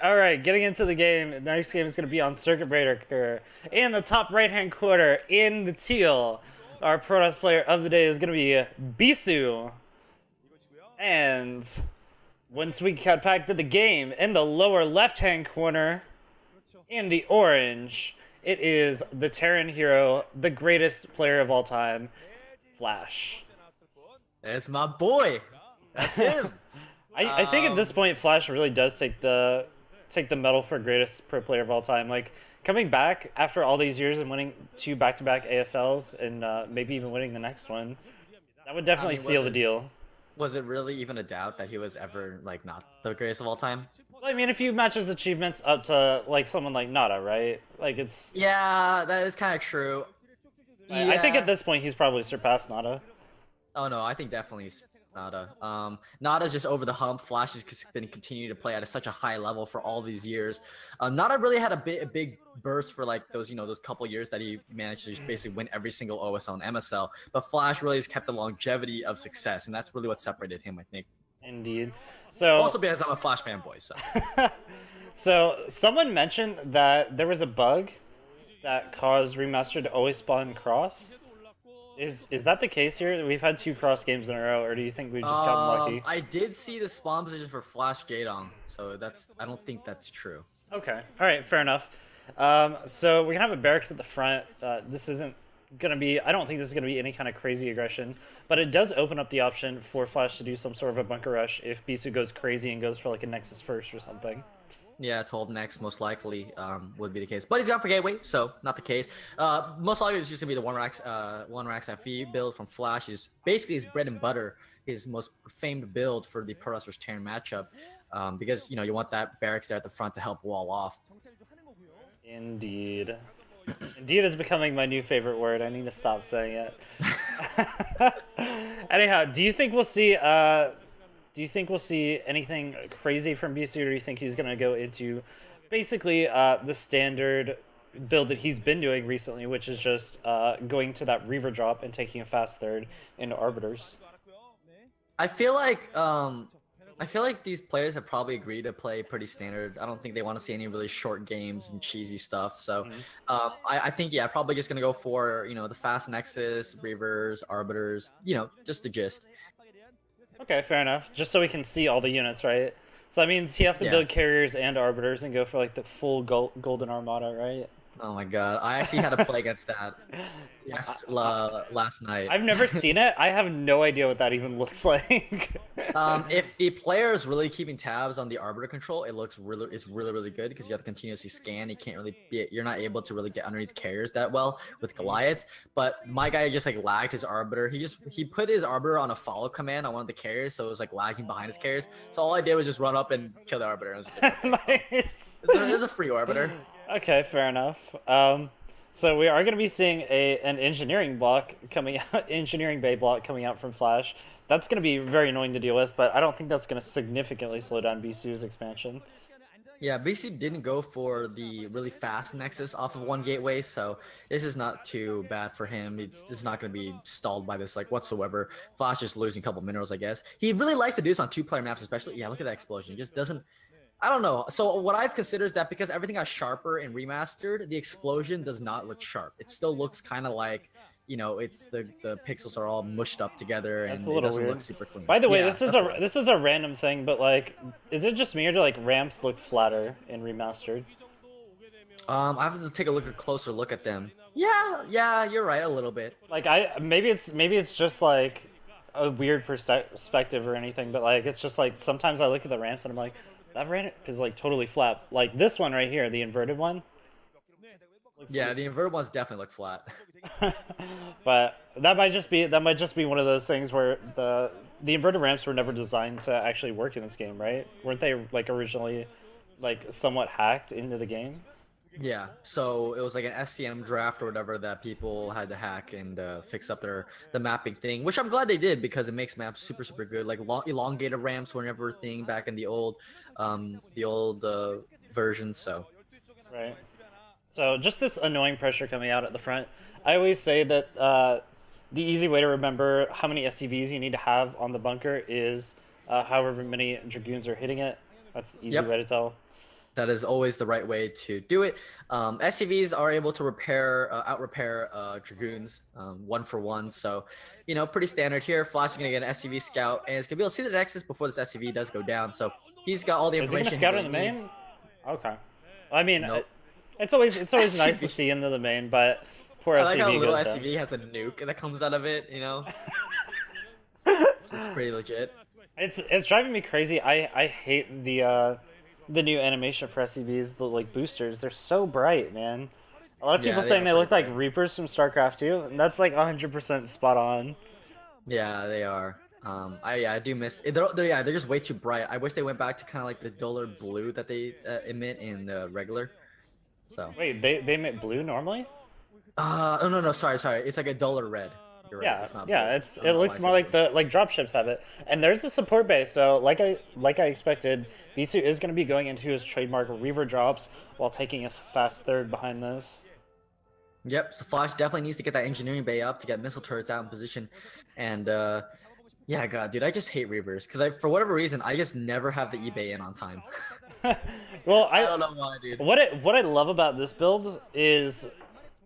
All right, getting into the game. The next game is going to be on Circuit Breaker. In the top right-hand corner, in the teal, our Protoss player of the day is going to be Bisu. And once we cut back to the game, in the lower left-hand corner, in the orange, it is the Terran hero, the greatest player of all time, Flash. That's my boy. That's him. I, I think at this Um, point, Flash really does take the take the medal for greatest pro player of all time. Like coming back after all these years and winning two back-to-back ASLs and uh, maybe even winning the next one, that would definitely mean, seal was the deal. Was it really even a doubt that he was ever like not the greatest of all time? I mean, if you match his achievements up to like someone like Nada, right? Like it's. Yeah, that is kind of true. I- I think at this point he's probably surpassed Nada. Oh no, I think definitely Nada. Um, Nada's just over the hump. Flash has been continuing to play at a, such a high level for all these years. Um, Nada really had a big, a big burst for like those, you know, those couple years that he managed to just basically win every single OSL and MSL. But Flash really has kept the longevity of success, and that's really what separated him, I think. Indeed. So Also because I'm a Flash fanboy, so. so someone mentioned that there was a bug that caused remaster to always spawn cross. Is is that the case here? We've had two cross games in a row, or do you think we just got lucky? Um, I did see the spawn position for Flash Jadong, so that's I don't think that's true. Okay. All right. Fair enough. Um, so we're gonna have a barracks at the front. Uh, this isn't gonna be. I don't think this is gonna be any kind of crazy aggression, but it does open up the option for Flash to do some sort of a bunker rush if Bisu goes crazy and goes for like a Nexus first or something. Yeah, 12 next most likely um, would be the case, but he's gone for gateway, so not the case. Uh, most likely it's just gonna be the one racks, uh, one racks FE build from Flash. Is basically his bread and butter, his most famed build for the Protoss vs Terran matchup, um, because you know you want that barracks there at the front to help wall off. Indeed. Indeed is becoming my new favorite word. I need to stop saying it. Anyhow, do you think we'll see uh do you think we'll see anything crazy from Bisu or do you think he's gonna go into basically uh the standard build that he's been doing recently, which is just uh going to that Reaver drop and taking a fast third into Arbiters? I feel like um, I feel like these players have probably agreed to play pretty standard. I don't think they want to see any really short games and cheesy stuff. So, Mhm. um, I, I think yeah, probably just gonna go for you know the fast Nexus, Reavers, Arbiters. You know, just the gist. Okay, fair enough. Just so we can see all the units, right? So that means he has to Yeah. build carriers and arbiters and go for like the full gol- golden armada, right? Oh my god, I actually had to play against that last, la, last night. I've never seen it. I have no idea what that even looks like. Um, if the player is really keeping tabs on the arbiter control, it looks really, it's really, really good because you have to continuously scan. You can't really be, you're not able to really get underneath carriers that well with Goliaths. But my guy just like lagged his arbiter. He just he put his arbiter on a follow command on one of the carriers, so it was like lagging behind his carriers. So all I did was just run up and kill the arbiter. I was just like, nice. was a free arbiter. Okay, fair enough. Um, so we are going to be seeing a an engineering block coming out, engineering bay block coming out from Flash. That's going to be very annoying to deal with, but I don't think that's going to significantly slow down Bisu's expansion. Yeah, Bisu didn't go for the really fast Nexus off of one gateway, so this is not too bad for him. It's, it's not going to be stalled by this like whatsoever. Flash just losing a couple minerals, I guess. He really likes to do this on two-player maps, especially. Yeah, look at that explosion. He just doesn't. I don't know. So what I've considered is that because everything got sharper and remastered, the explosion does not look sharp. It still looks kind of like, you know, it's the the pixels are all mushed up together and it doesn't weird. look super clean. By the way, Yeah, this is a why. this is a random thing, but like, is it just me or do like ramps look flatter in remastered? Um, I have to take a look a closer look at them. Yeah, yeah, you're right a little bit. Like I maybe it's maybe it's just like a weird perspective or anything, but like it's just like sometimes I look at the ramps and I'm like, that ramp is like totally flat. Like this one right here, the inverted one. Yeah, the inverted ones definitely look flat. but that might just be that might just be one of those things where the the inverted ramps were never designed to actually work in this game, right? Weren't they like originally like somewhat hacked into the game? Yeah, so it was like an SCMDraft or whatever that people had to hack and uh, fix up their the mapping thing, which I'm glad they did because it makes maps super super good. Like long, elongated ramps were never a thing back in the old, um, the old uh, version. So Right. So just this annoying pressure coming out at the front. I always say that uh, the easy way to remember how many SCVs you need to have on the bunker is uh, however many dragoons are hitting it. That's the easy Yep. way to tell. That is always the right way to do it. Um, SCVs are able to repair, uh, out repair uh, Dragoons um, one for one. So, you know, pretty standard here. Flash is going to get an SCV scout and it's going to be able to see the Nexus before this SCV does go down. So he's got all the Is he information. gonna scout in the main? needs. Okay. I mean, Nope. it's always it's always nice to see into the main, but poor I like how little down. SCV has a nuke that comes out of it, you know? it's pretty legit. It's it's driving me crazy. I I hate the uh the new animation for SCVs, the like boosters. They're so bright, man. A lot of people they saying they pretty look like bright. Reapers from StarCraft 2, and that's like 100% spot on. Yeah, they are. Um, I yeah, I do miss. They're, they're yeah, they're just way too bright. I wish they went back to kind of like the duller blue that they uh, emit in the regular. So. Wait, they they emit blue normally? Uh oh no no sorry sorry it's like a duller red. You're right. Yeah, It's not yeah. It's it looks more like blue. the like dropships have it, and there's a support base. So like I like I expected, Bisu is going to be going into his trademark Reaver drops while taking a fast third behind this. Yep. So Flash definitely needs to get that engineering bay up to get missile turrets out in position, and uh, yeah, God, dude, I just hate Reavers because I for whatever reason I just never have the eBay in on time. well, I I don't know why, dude. what I what I love about this build is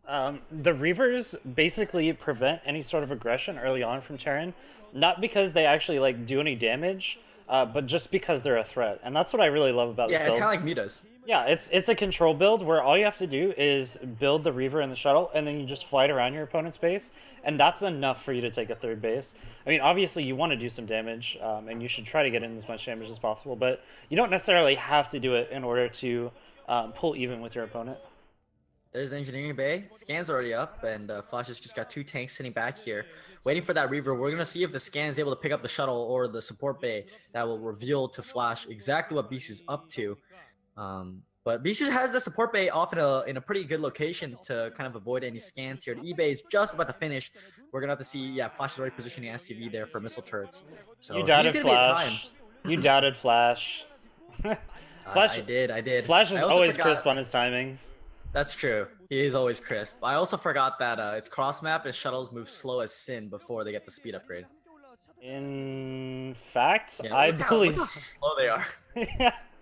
um, the Reavers basically prevent any sort of aggression early on from Terran, not because they actually like do any damage, uh, but just because they're a threat, and that's what I really love about Yeah, this it's kind of like Mutas. Yeah, it's it's a control build where all you have to do is build the Reaver and the shuttle, and then you just fly it around your opponent's base, and that's enough for you to take a third base. I mean, obviously you want to do some damage, um, and you should try to get in as much damage as possible, but you don't necessarily have to do it in order to um, pull even with your opponent. There's the engineering bay. Scan's already up, and uh, Flash has just got two tanks sitting back here, waiting for that Reaver. We're gonna see if the scan is able to pick up the shuttle or the support bay that will reveal to Flash exactly what Bisu's up to. Um, but Bisu has the support bay off in a in a pretty good location to kind of avoid any scans here. The eBay is just about to finish. We're gonna have to see. Yeah, Flash is already positioning SCV there for missile turrets. So you doubted gonna be time. Flash. You doubted Flash. I- Flash- I did. I did. Flash is I always forgot- crisp on his timings. That's true. He is always crisp. I also forgot that uh, it's cross map and shuttles move slow as sin before they get the speed upgrade. In fact, Yeah, I how, believe. how slow they are.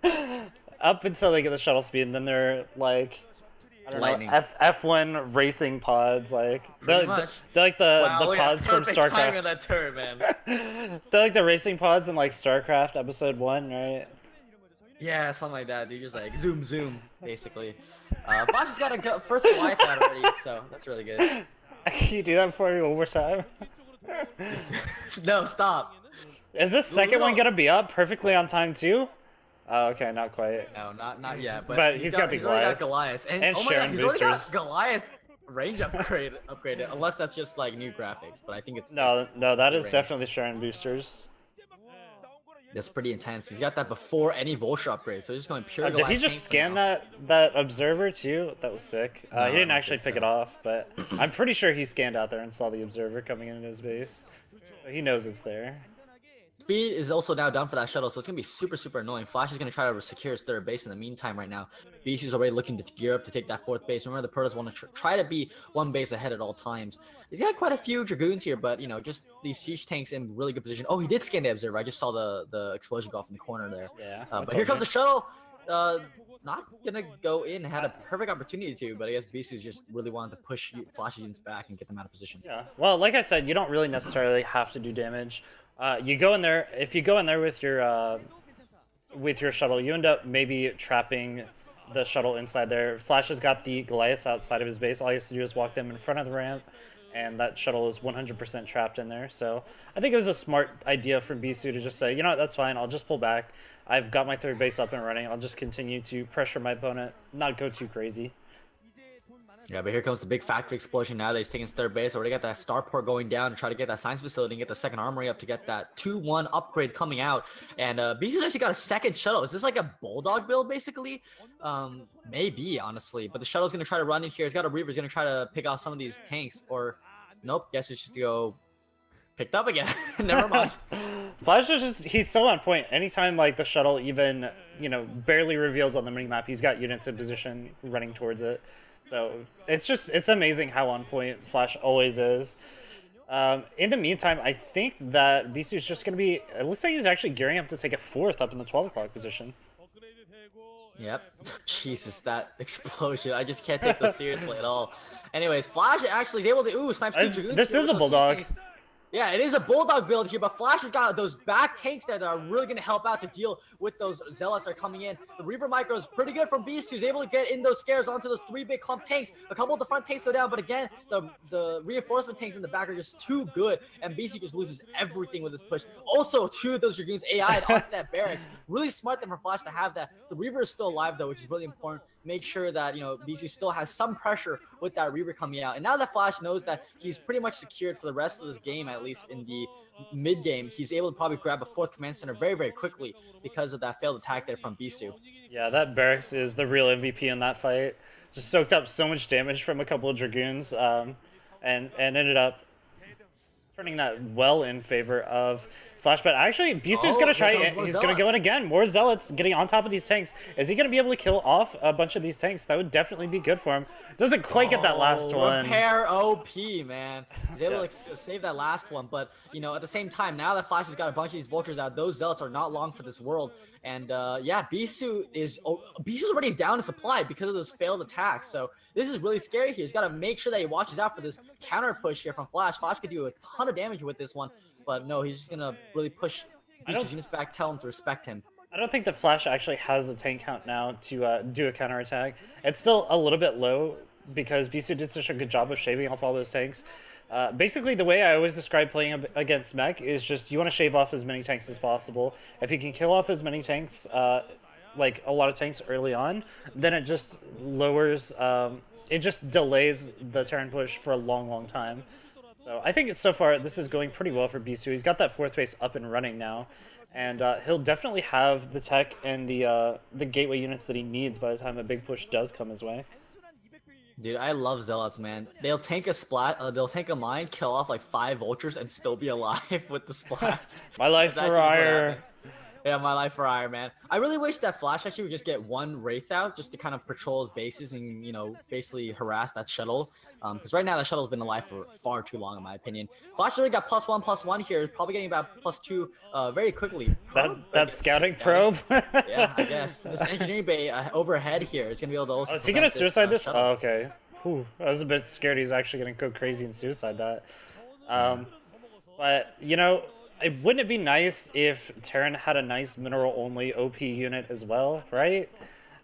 Up until they get the shuttle speed, and then they're like, I don't Lightning. know, F F one racing pods, like they're, much. they're like the wow, the pods from timing StarCraft. that turn, man. they're like the racing pods in like StarCraft Episode One, right? Yeah, something like that. Dude, just like zoom, zoom, basically. Uh, Bosh has got a go- first Goliath out already, so that's really good. Can you do that for me one more time? no, stop. Is this second one gonna be up perfectly on time too? Oh, okay, not quite. No, not not yet. But, But he's got the he's already got Goliaths. And, And oh my god, he's already got boosters. Goliath range upgrade upgraded. Unless that's just like new graphics, but I think it's No, no, that is range. definitely Charon boosters. That's pretty intense. He's got that before any Volsha upgrade, so he's just going pure. Uh, did he just scan that that observer too? That was sick. Uh, No, he didn't actually pick it off, but I'm pretty sure he scanned out there and saw the observer coming into his base. So he knows it's there. Speed is also now down for that shuttle, so it's gonna be super, super annoying. Flash is gonna try to secure his third base in the meantime right now. Bisu is already looking to gear up to take that fourth base. Remember, the Protoss want to tr- try to be one base ahead at all times. He's got quite a few Dragoons here, but you know, just these siege tanks in really good position. Oh, he did scan the observer. I just saw the the explosion go off in the corner there. Yeah. Uh, but here comes you. the shuttle. Uh, not gonna go in. Had a perfect opportunity to, but I guess Bisu's just really wanted to push Flash units back and get them out of position. Yeah. Well, like I said, you don't really necessarily have to do damage. Uh, you go in there. If you go in there with your uh, with your shuttle, you end up maybe trapping the shuttle inside there. Flash has got the Goliaths outside of his base. All he has to do is walk them in front of the ramp, and that shuttle is 100% trapped in there. So I think it was a smart idea from Bisu to just say, you know what, that's fine. I'll just pull back. I've got my third base up and running. I'll just continue to pressure my opponent, not go too crazy. Yeah, but here comes the big factory explosion now that he's taking third base. Already got that starport going down to try to get that science facility and get the second armory up to get that 2-1 upgrade coming out. And uh Bisu's actually got a second shuttle. Is this like a bulldog build basically? Um maybe honestly. But the shuttle's gonna try to run in here. He's got a Reaver, he's gonna try to pick off some of these tanks. Or nope, guess it's just to go picked up again. Never mind. Flash is just he's so on point. Anytime like the shuttle even, you know, barely reveals on the mini map, he's got units in position running towards it. So it's just it's amazing how on point Flash always is. Um, in the meantime, I think that Bisu is just gonna be it looks like he's actually gearing up to take a fourth up in the twelve o'clock position. Yep. Jesus, that explosion. I just can't take this seriously at all. Anyways, Flash actually is able to ooh snipes two This- this is a bulldog. tanks. Yeah, it is a bulldog build here, but Flash has got those back tanks that are really gonna help out to deal with those zealots that are coming in. The Reaver Micro is pretty good from Bisu, who's able to get in those scares onto those three big clump tanks. A couple of the front tanks go down, but again, the the reinforcement tanks in the back are just too good, and Bisu just loses everything with this push. Also, two of those Dragoons AI onto that barracks. Really smart then for Flash to have that. The Reaver is still alive though, which is really important. Make sure that you know Bisu still has some pressure with that Reaver coming out. And now that Flash knows that he's pretty much secured for the rest of this game, at least in the mid game, he's able to probably grab a fourth command center very, very quickly because of that failed attack there from Bisu. Yeah, that barracks is the real MVP in that fight. Just soaked up so much damage from a couple of dragoons, um, and and ended up turning that well in favor of Flashback. Actually, Bisu's Oh, gonna try. more He's gonna go in again. More zealots getting on top of these tanks. Is he gonna be able to kill off a bunch of these tanks? That would definitely be good for him. Doesn't quite get that last oh, one. Repair OP, man. He's able Yeah. to save that last one, but you know, at the same time, now that Flash has got a bunch of these vultures out, those zealots are not long for this world. And uh, yeah, Bisu is oh, Bisu's already down in supply because of those failed attacks. So this is really scary here. He's got to make sure that he watches out for this counter push here from Flash. Flash could do a ton of damage with this one, but no, he's just gonna really push Bisu's units back, tell him to respect him. I don't think the Flash actually has the tank count now to uh, do a counter attack. It's still a little bit low because Bisu did such a good job of shaving off all those tanks. Uh, basically, the way I always describe playing against mech is just you want to shave off as many tanks as possible. If you can kill off as many tanks, uh, like a lot of tanks early on, then it just lowers, um, it just delays the Terran push for a long, long time. So I think so far this is going pretty well for Bisu. He's got that fourth base up and running now, and uh, he'll definitely have the tech and the uh, the gateway units that he needs by the time a big push does come his way. Dude, I love zealots, man. They'll tank a splat, uh, they'll tank a mine, kill off like five vultures, and still be alive with the splat. My life for actually Yeah, my life for Iron Man. I really wish that Flash actually would just get one Wraith out just to kind of patrol his bases and, you know, basically harass that shuttle. Because right now the shuttle's been alive for far too long, in my opinion. Flash already got plus one, plus one here. Probably getting about plus two uh, very quickly. That Probe? I that scouting probe. Yeah, I guess. This engineering bay uh, overhead here is going to be able to also. Oh, is he prevent this, suicide uh, this? shuttle. Oh, okay. Whew, I was a bit scared he's actually gonna go crazy and suicide that. Um, but you know, it, wouldn't it be nice if Terran had a nice mineral only OP unit as well, right?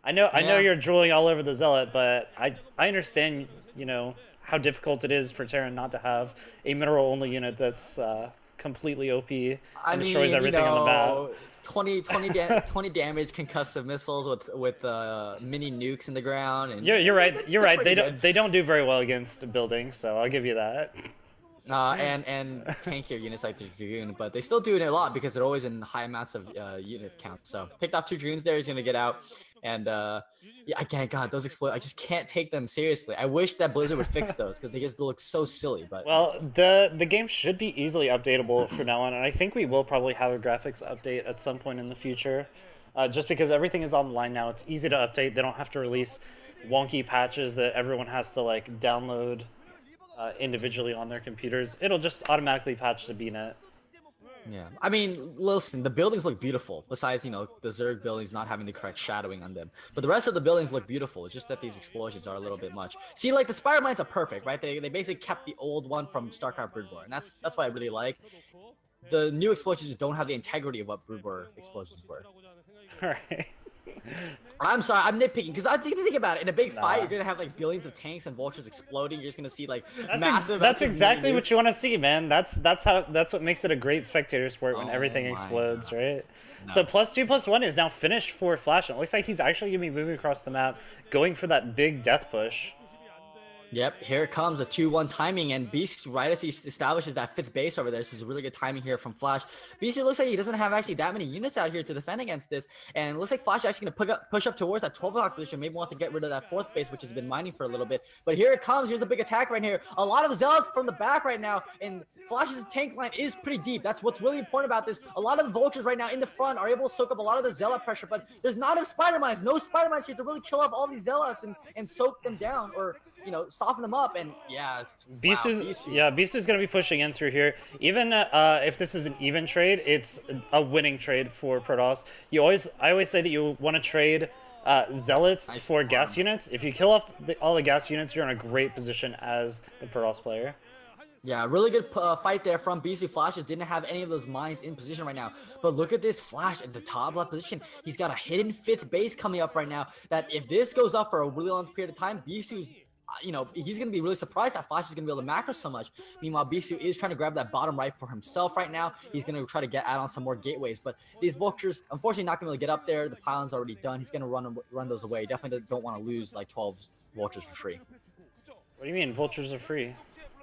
I know, I know you're drooling all over the zealot, but I I understand, you know, how difficult it is for Terran not to have a mineral only unit that's uh, completely OP and I destroys mean, everything you know, on the map. 20, 20, da- 20 damage concussive missiles with with uh, mini nukes in the ground. And You're, you're right. You're right. They don't they don't do very well against buildings, so I'll give you that. Uh, and and tankier units like the Dragoon, but they still do it a lot because they're always in high amounts of uh, unit count. So picked off two Dragoons there, he's gonna get out. And uh, yeah, again, God, those explode. I just can't take them seriously. I wish that Blizzard would fix those because they just look so silly. But Well, the the game should be easily updatable from now on, and I think we will probably have a graphics update at some point in the future. Uh, just because everything is online now, it's easy to update. They don't have to release wonky patches that everyone has to like download uh, individually on their computers. It'll just automatically patch to BNet. yeah, I mean, listen, the buildings look beautiful. Besides, you know, the Zerg buildings not having the correct shadowing on them, but the rest of the buildings look beautiful. It's just that these explosions are a little bit much. See, like the Spider Mines are perfect, right? They, they basically kept the old one from StarCraft Brood War, and that's that's what I really like. The new explosions don't have the integrity of what Brood War explosions were. All right. I'm sorry, I'm nitpicking because I think think about it. In a big Nah. fight, you're gonna have like billions of tanks and vultures exploding. You're just gonna see like That's, massive. that's exactly what you want to see, man. That's that's how that's what makes it a great spectator sport when Oh everything explodes, God. right? So plus two plus one is now finished for Flash, and it looks like he's actually gonna be moving across the map, going for that big death push. Yep, here comes a 2-1 timing, and Bisu right as he establishes that fifth base over there. This is really good timing here from Flash. Bisu it looks like he doesn't have actually that many units out here to defend against this, and it looks like Flash actually push up, push up towards that 12 o'clock position. Maybe wants to get rid of that fourth base, which has been mining for a little bit. But here it comes. Here's the big attack right here. A lot of zealots from the back right now, and Flash's tank line is pretty deep. That's what's really important about this. A lot of the vultures right now in the front are able to soak up a lot of the zealot pressure, but there's not enough spider mines. No spider mines here to really kill off all these zealots and and soak them down or you know soften them up. And yeah, it's, Bisu wow, is Bisu- yeah, Bisu is gonna be pushing in through here. Even uh, if this is an even trade, it's a winning trade for Protoss. You always, I always say that you want to trade uh, zealots Nice for gas units. If you kill off the, all the gas units, you're in a great position as the Protoss player. Yeah, really good uh, fight there from Bisu Flashes. Didn't have any of those mines in position right now. But look at this Flash at the top left position. He's got a hidden fifth base coming up right now. That if this goes up for a really long period of time, Bisu's, you know, he's going to be really surprised that Flash is going to be able to macro so much. Meanwhile, Bisu is trying to grab that bottom right for himself right now. He's going to try to get add on some more gateways. But these vultures, unfortunately, not going to be able to get up there. The pylon's already done. He's going to run run those away. Definitely don't want to lose like 12 vultures for free. What do you mean? Vultures are free.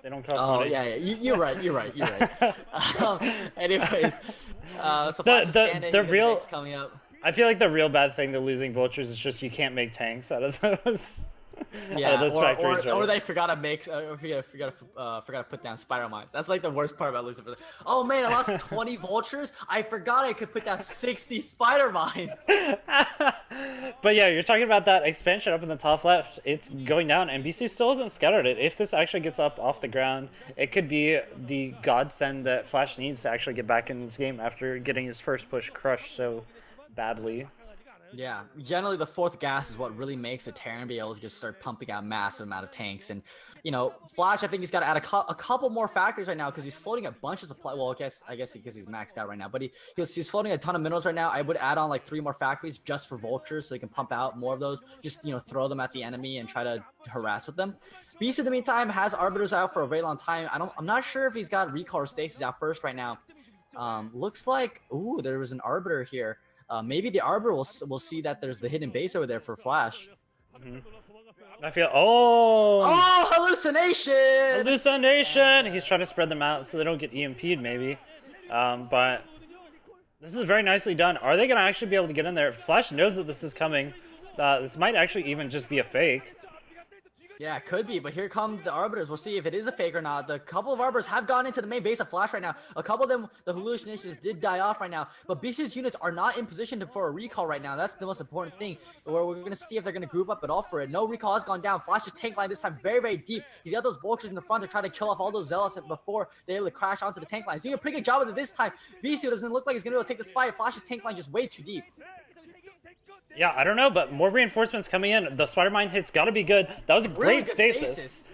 They don't cost Oh money. yeah, yeah. You, you're right. You're right. You're right. um, anyways, uh, so The- Flash is the- standing, the real- coming up. I feel like the real bad thing to losing vultures is just you can't make tanks out of those. Out Yeah, of those or, factories, or, or right? they forgot to make, uh, or forgot, forgot, to, uh, forgot to put down spider mines. That's like the worst part about losing. For oh man, I lost 20 vultures. I forgot I could put down 60 spider mines. but yeah, you're talking about that expansion up in the top left. It's going down, and Bisu still hasn't scattered it. If this actually gets up off the ground, it could be the godsend that Flash needs to actually get back in this game after getting his first push crushed so badly. Yeah, generally the fourth gas is what really makes a Terran be able to just start pumping out massive amount of tanks. And you know, Flash, I think he's got to add a, cou- a couple more factories right now because he's floating a bunch of supply. Well, I guess I guess because he's maxed out right now, but he he's, he's floating a ton of minerals right now. I would add on like three more factories just for vultures so he can pump out more of those. Just you know, throw them at the enemy and try to harass with them. Bisu in the meantime has arbiters out for a very long time. I don't. I'm not sure if he's got recall or stasis out first right now. Um, looks like ooh, there was an arbiter here. Uh, maybe the Arbor will will see that there's the hidden base over there for Flash. I feel oh, Oh, hallucination! hallucination. He's trying to spread them out so they don't get EMP'd maybe. Um, but this is very nicely done. Are they gonna actually be able to get in there? Flash knows that this is coming. Uh, this might actually even just be a fake. Yeah, it could be, but here come the arbiters. We'll see if it is a fake or not. The couple of arbiters have gone into the main base of Flash right now. A couple of them, the hallucinations did die off right now, but Bisu's units are not in position to, for a recall right now. That's the most important thing. Where we're gonna see if they're gonna group up at all for it. No recall has gone down. Flash's tank line this time very, very deep. He's got those vultures in the front to try to kill off all those zealots before they're able to crash onto the tank line. He's doing a pretty good job with it this time. Bisu doesn't look like he's gonna be able to take this fight. Flash's tank line just way too deep. Yeah, I don't know, but more reinforcements coming in. The spider mine hits got to be good. That was a Really great good stasis.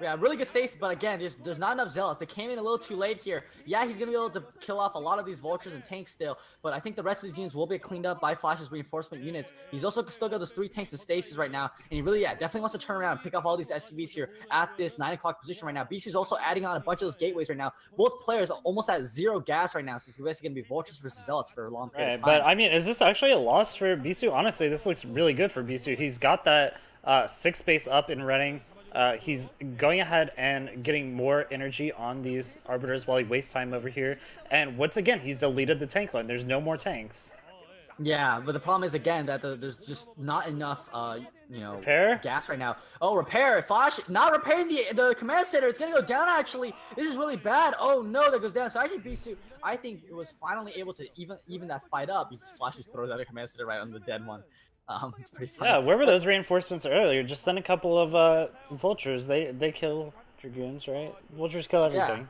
Yeah, really good stasis, but again, there's, there's not enough zealots. They came in a little too late here. Yeah, he's gonna be able to kill off a lot of these vultures and tanks still, but I think the rest of these units will be cleaned up by Flash's reinforcement units. He's also still got those three tanks in stasis right now, and he really, yeah, definitely wants to turn around and pick off all these SCVs here at this nine o'clock position right now. Bisu's also adding on a bunch of those gateways right now. Both players are almost at zero gas right now, so it's basically gonna be vultures versus zealots for a long period Right, of time. but I mean, is this actually a loss for Bisu? Honestly, this looks really good for Bisu. He's got that uh, six base up and running. Uh, he's going ahead and getting more energy on these arbiters while he wastes time over here. And once again, he's deleted the tank line. There's no more tanks. Yeah, but the problem is again that the, there's just not enough, uh, you know, Repair? gas right now. Oh, repair! Flash not repairing the the command center. It's gonna go down. Actually, this is really bad. Oh no, that goes down. So actually, Bisu, I think it was finally able to even even that fight up. He Flash just throws out a command center right on the dead one. Um, it's pretty funny. Yeah, where were those reinforcements earlier? Just send a couple of uh, vultures. They they kill dragoons, right? Vultures kill everything.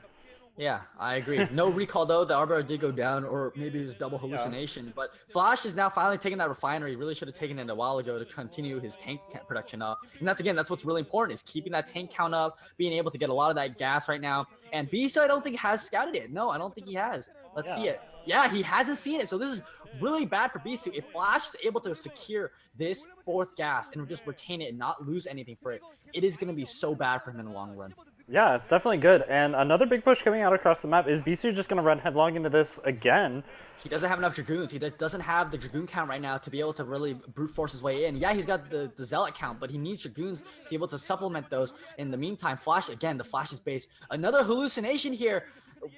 Yeah, Yeah, I agree. No recall though. The arbiter did go down, or maybe it was double hallucination. But Flash is now finally taking that refinery. Really should have taken it a while ago to continue his tank production up. And that's again, that's what's really important is keeping that tank count up, being able to get a lot of that gas right now. And Bisu, I don't think has scouted it. No, I don't think he has. Let's see it. Yeah, he hasn't seen it. So this is really bad for Bisu. If Flash is able to secure this fourth gas and just retain it and not lose anything for it, it is going to be so bad for him in the long run. Yeah, it's definitely good. And another big push coming out across the map is Bisu just going to run headlong into this again. He doesn't have enough dragoons. He does, doesn't have the dragoon count right now to be able to really brute force his way in. Yeah, he's got the, the zealot count, but he needs dragoons to be able to supplement those. In the meantime, Flash again, the Flash's base. Another hallucination here.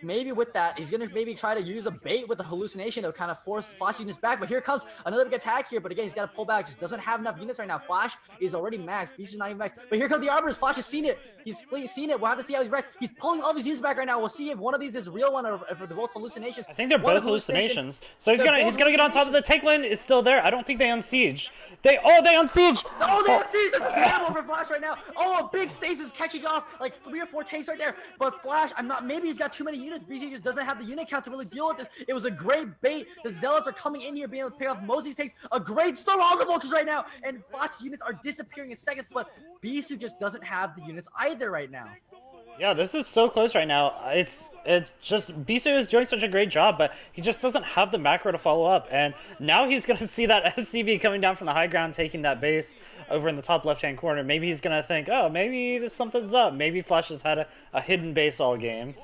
Maybe with that, he's gonna maybe try to use a bait with a hallucination to kind of force Flash units back. But here comes another big attack here. But again, he's got to pull back. Just doesn't have enough units right now. Flash is already maxed. Bisu is not even maxed. But here comes the arbiters. Flash has seen it. He's seen it. We'll have to see how he's rest. He's pulling all these units back right now. We'll see if one of these is real one or if they're both hallucinations. I think they're One both hallucinations. So he's gonna he's gonna get on top of the tank line is still there. I don't think they unsiege. They oh they unsiege. Oh, they see this is terrible for Flash right now. Oh, a big stasis catching off like three or four tanks right there. But Flash, I'm not. Maybe he's got too many many units. Bisu just doesn't have the unit count to really deal with this. It was a great bait. The Zealots are coming in here, being able to pick up Mosey's takes a great start on the Vultures right now, and Flash units are disappearing in seconds, but Bisu just doesn't have the units either right now. Yeah, this is so close right now. It's it just Bisu is doing such a great job, but he just doesn't have the macro to follow up. And now he's gonna see that SCV coming down from the high ground, taking that base over in the top left hand corner. Maybe he's gonna think, oh, maybe something's up. Maybe Flash has had a, a hidden base all game.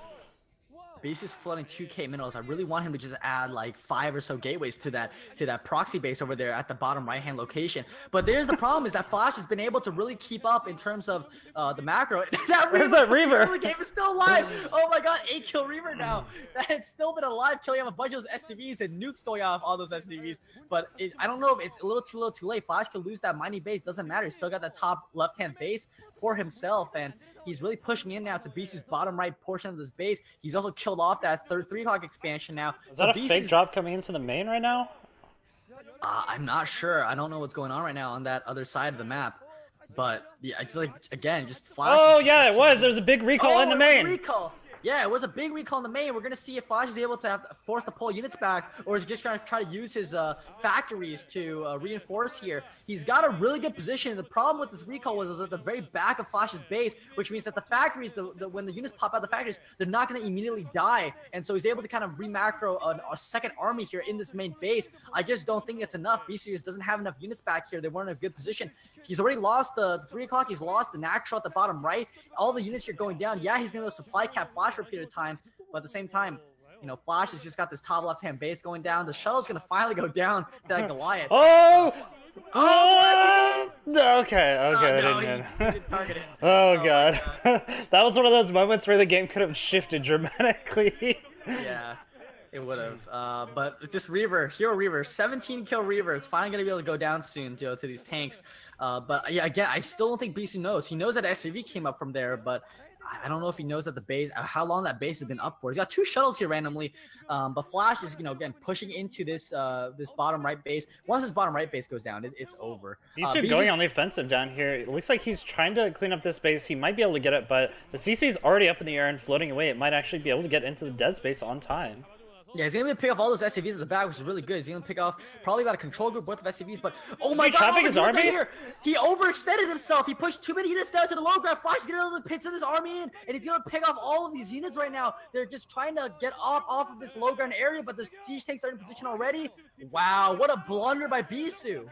Base is flooding 2k minerals. I really want him to just add like five or so gateways to that to that proxy base over there at the bottom right hand location. But there's the problem is that Flash has been able to really keep up in terms of uh, the macro. that Where's that Reaver? The game is still alive. Oh my god, eight kill Reaver now. It's still been alive, killing off a bunch of those SCVs and nukes going off all those SCVs. But it, I don't know if it's a little too little too late. Flash could lose that mining base. Doesn't matter. He's still got the top left hand base for himself, and he's really pushing in now to Bisu's bottom right portion of this base. He's also killed off that third three o'clock expansion now. Is so that a Bisu fake drop coming into the main right now? Uh, I'm not sure. I don't know what's going on right now on that other side of the map. But yeah, it's like again, just flash. Oh yeah, it was. There was a big recall oh, in the main. Recall. Yeah, it was a big recall in the main. We're gonna see if Flash is able to have to force the pull units back, or is he just gonna try to use his uh, factories to uh, reinforce here. He's got a really good position. The problem with this recall was, was at the very back of Flash's base, which means that the factories, the, the, when the units pop out the factories, they're not gonna immediately die, and so he's able to kind of remacro a, second army here in this main base. I just don't think it's enough. BCS doesn't have enough units back here. They weren't in a good position. He's already lost the, the three o'clock. He's lost the natural at the bottom right. All the units here going down. Yeah, he's gonna supply cap Flash for a period of time, but at the same time, you know, Flash has just got this top left hand base going down. The shuttle's gonna finally go down to that Goliath. oh! Oh, okay, okay, oh, no, he, he didn't target it. oh, oh god, god. that was one of those moments where the game could have shifted dramatically. yeah, it would have. Uh, but this Reaver, Hero Reaver, 17 kill Reaver, it's finally gonna be able to go down soon to to these tanks. Uh, but yeah, again, I still don't think Bisu knows. He knows that SCV came up from there, but I don't know if he knows that the base, uh, how long that base has been up for. He's got two shuttles here randomly, um, but Flash is, you know, again pushing into this uh, this bottom right base. Once his bottom right base goes down, it, it's over. He's uh, going on the offensive down here. It looks like he's trying to clean up this base. He might be able to get it, but the CC is already up in the air and floating away. It might actually be able to get into the dead space on time. Yeah, he's gonna be able to pick off all those SCVs at the back, which is really good. He's gonna pick off probably about a control group worth of SCVs, but oh my god, oh, his army? Here. He overextended himself. He pushed too many units down to the low ground. Flash is gonna pinch his army in, and he's gonna pick off all of these units right now. They're just trying to get off off of this low ground area, but the siege tanks are in position already. Wow, what a blunder by Bisu.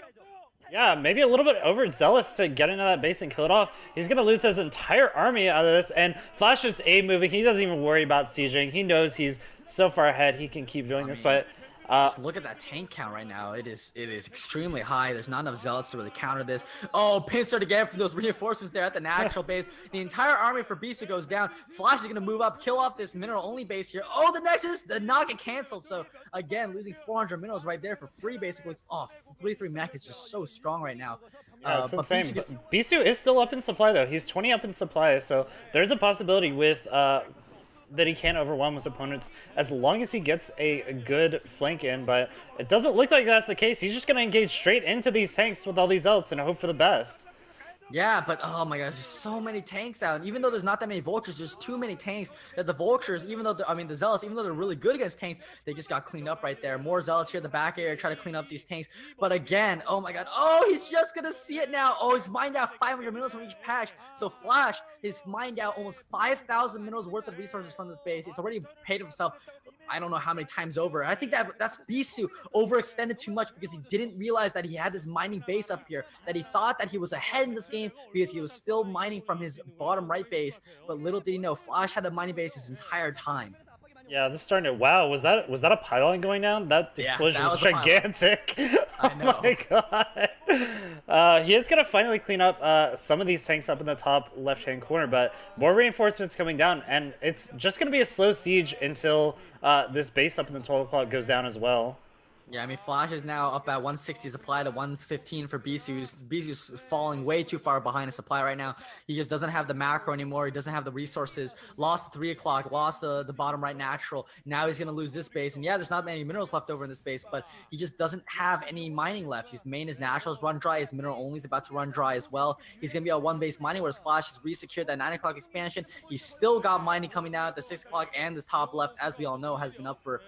Yeah, maybe a little bit overzealous to get into that base and kill it off. He's going to lose his entire army out of this, and Flash is A moving. He doesn't even worry about sieging. He knows he's so far ahead, he can keep doing I this, mean, but uh, Just look at that tank count right now. It is it is extremely high. There's not enough zealots to really counter this. Oh, pincer again from those reinforcements there at the natural base. The entire army for Bisu goes down. Flash is gonna move up, kill off this mineral only base here. Oh, the Nexus, the not get canceled. So again, losing 400 minerals right there for free, basically. Oh, 3-3 mech is just so strong right now. Yeah, it's uh, insane. Bisu, Bisu is still up in supply though. He's 20 up in supply, so there's a possibility with uh, that he can't overwhelm his opponents as long as he gets a, good flank in, but it doesn't look like that's the case. He's just going to engage straight into these tanks with all these ults and hope for the best. Yeah, but oh my gosh, there's so many tanks out. Even though there's not that many vultures, there's too many tanks that the vultures, even though I mean the zealots, even though they're really good against tanks, they just got cleaned up right there. More zealots here in the back area trying to clean up these tanks. But again, oh my god, oh he's just gonna see it now. Oh, he's mined out 500 minerals from each patch. So Flash is mined out almost 5,000 minerals worth of resources from this base. It's already paid himself I don't know how many times over. I think that that's Bisu overextended too much because he didn't realize that he had this mining base up here, that he thought that he was ahead in this game because he was still mining from his bottom right base. But little did he know, Flash had a mining base his entire time. Yeah, this is starting to. Wow, was that was that a pylon going down? That explosion yeah, that was, was gigantic. oh my god. Uh, he is gonna finally clean up uh, some of these tanks up in the top left-hand corner, but more reinforcements coming down, and it's just gonna be a slow siege until uh, this base up in the 12 o'clock goes down as well. Yeah, I mean, Flash is now up at 160 supply to 115 for Bisu's. Bisu's falling way too far behind his supply right now. He just doesn't have the macro anymore. He doesn't have the resources. Lost the 3 o'clock, lost the, the bottom right natural. Now he's going to lose this base. And yeah, there's not many minerals left over in this base, but he just doesn't have any mining left. His main is naturals run dry. His mineral only is about to run dry as well. He's going to be at one base mining, whereas Flash has resecured that 9 o'clock expansion. He's still got mining coming down at the 6 o'clock, and this top left, as we all know, has been up for,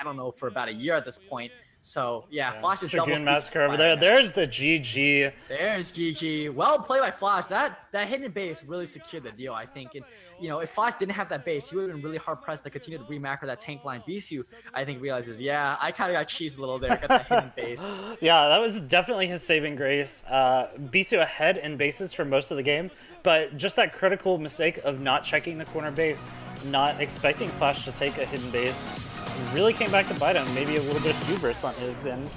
I don't know, for about a year at this point. So yeah, yeah. Flash is double massacre over there. There's the GG. There's GG. Well played by Flash. That that hidden base really secured the deal, I think. And you know, if Flash didn't have that base, he would have been really hard pressed to continue to remacro that tank line. Bisu, I think, realizes, yeah, I kind of got cheesed a little there. Got that hidden base. Yeah, that was definitely his saving grace. Uh, Bisu ahead in bases for most of the game, but just that critical mistake of not checking the corner base, not expecting Flash to take a hidden base really came back to bite him. Maybe a little bit of hubris on his end.